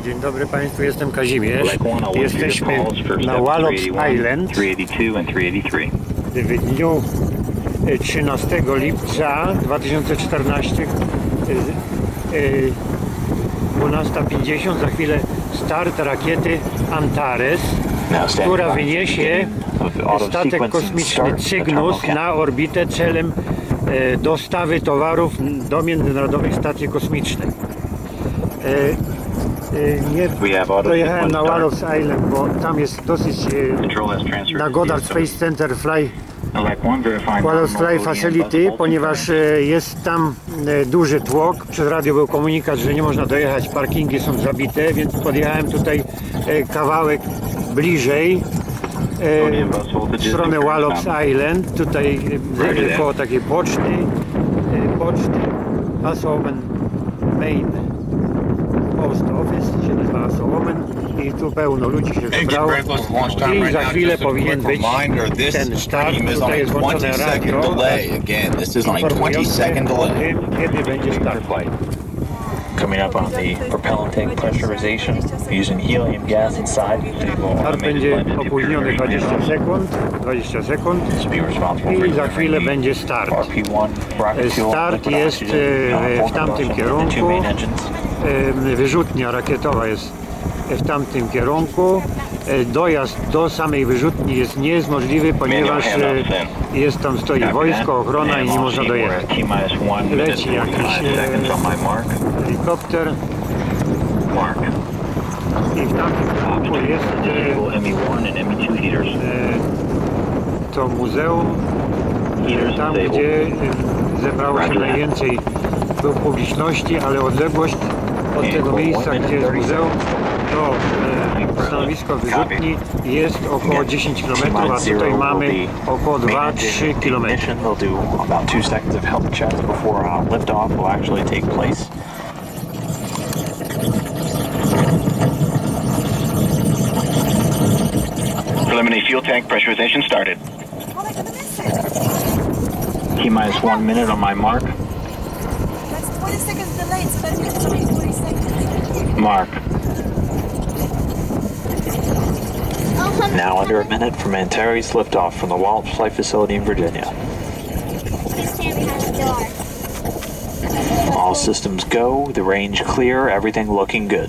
Dzień dobry Państwu, jestem Kazimierz. Jesteśmy na Wallops 381, Island 382 and 383. w dniu e, 13 lipca 2014 e, e, 12.50 za chwilę start rakiety Antares, która wyniesie statek kosmiczny Cygnus na orbitę celem e, dostawy towarów do Międzynarodowej Stacji Kosmicznej. Nie auto dojechałem na. Wallops Island, bo tam jest dosyć transferred na Goddard. Space Center Fly Wallops Fly Facility, ponieważ e, jest tam duży tłok. Przez radio był komunikat, że nie można dojechać, parkingi są zabite, więc podjechałem tutaj kawałek bliżej w stronę. Wallops Island, tutaj koło takiej poczty, poczty Assomen Main Post Office się nazywa Assomen i tu pełno ludzi się zebrało i za chwilę powinien być ten start, tutaj jest włączone 20 second radio delay. Again, this is on a 20 informujące o tym, kiedy będzie start. Coming up on the propellant tank pressurization, using helium gas inside Start będzie opóźniony 20 sekund, 20 sekund i za chwilę będzie start. RP1 rocket fuel, Start jest, e, w tamtym kierunku. Wyrzutnia rakietowa jest w tamtym kierunku. E, Dojazd do samej wyrzutni jest niemożliwy, ponieważ e, jest tam stoi wojsko, ochrona i nie można dojechać. Leci jakiś, e. Helikopter i w tamtym kierunku jest Disable ME1 and ME2 heaters. to muzeum, tam gdzie zebrało się najwięcej publiczności, ale odległość od tego miejsca, gdzie jest muzeum, do e, stanowisko wyrzutni jest około 10 km, a tutaj mamy około 2-3 km. Ignition, they'll do about two seconds of health checks before uh, liftoff will actually take place. Preliminary fuel tank pressurization started. My goodness. T minus one minute on my mark. That's 20 seconds delayed, so that means only 40 seconds. Mark. Now under a minute from Antares liftoff from the Wallops Flight Facility in Virginia. Please stand behind the door. All systems go, the range clear, everything looking good.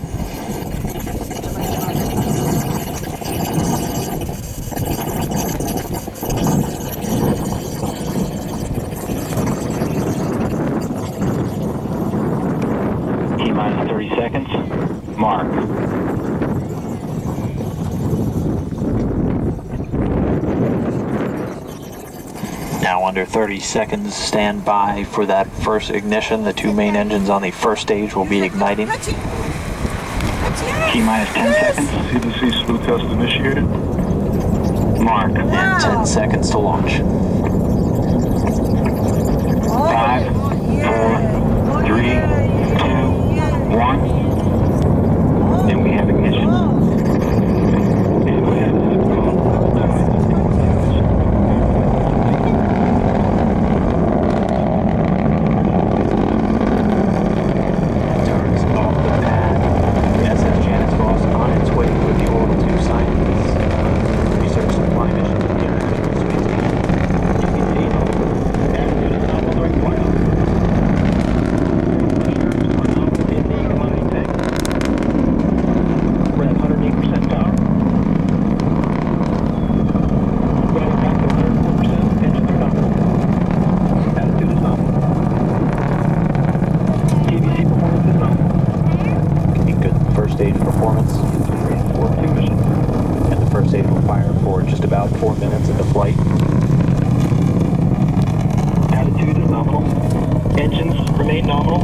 T minus 30 seconds. Mark. Now under 30 seconds, stand by for that first ignition. The two main engines on the first stage will be igniting. T minus 10 seconds. CDC slew test initiated. Mark. And 10 seconds to launch. about four minutes into flight. Attitude is nominal. Engines remain nominal.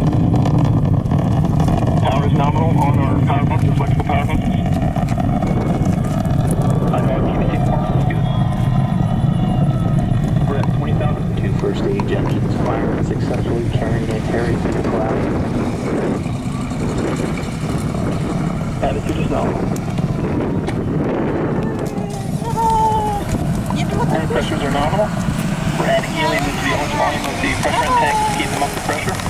Power is nominal on our power buttons, flexible power buttons. Two first stage engines firing successfully carrying a carry through the cloud. Attitude is nominal. Pressure on to keep them up the pressure.